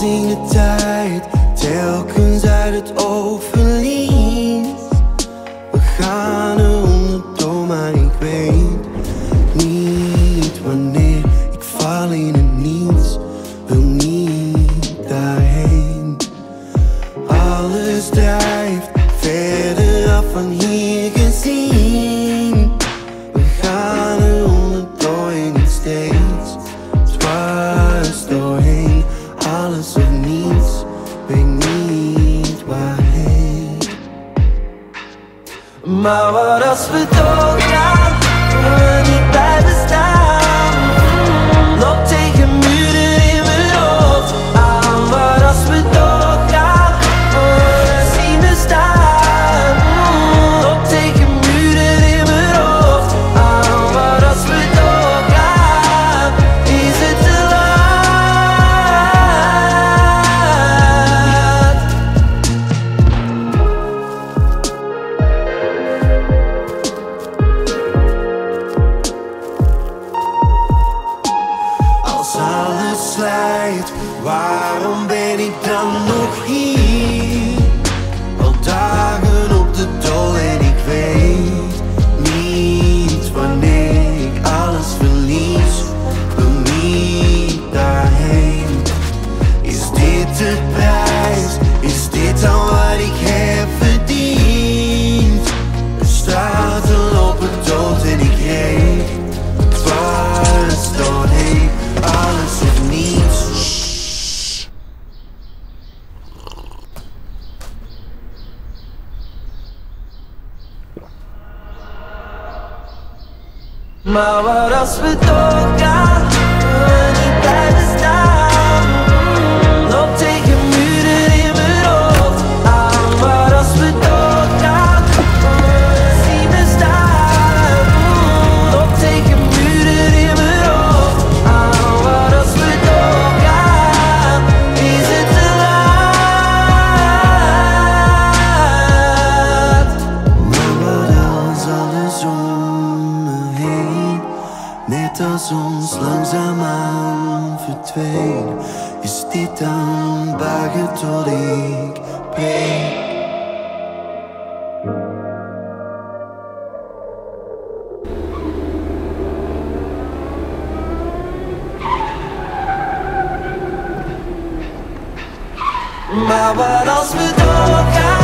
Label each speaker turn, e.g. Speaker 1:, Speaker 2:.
Speaker 1: Verdien de tijd, telkens uit het oven. Mała rozwydogna When it by the Waarom ben ik dan nog hier? Mała rozwy Net als ons langzaamaan verdween, is dit dan wagen tot ik breek. Maar wat als we doorgaan?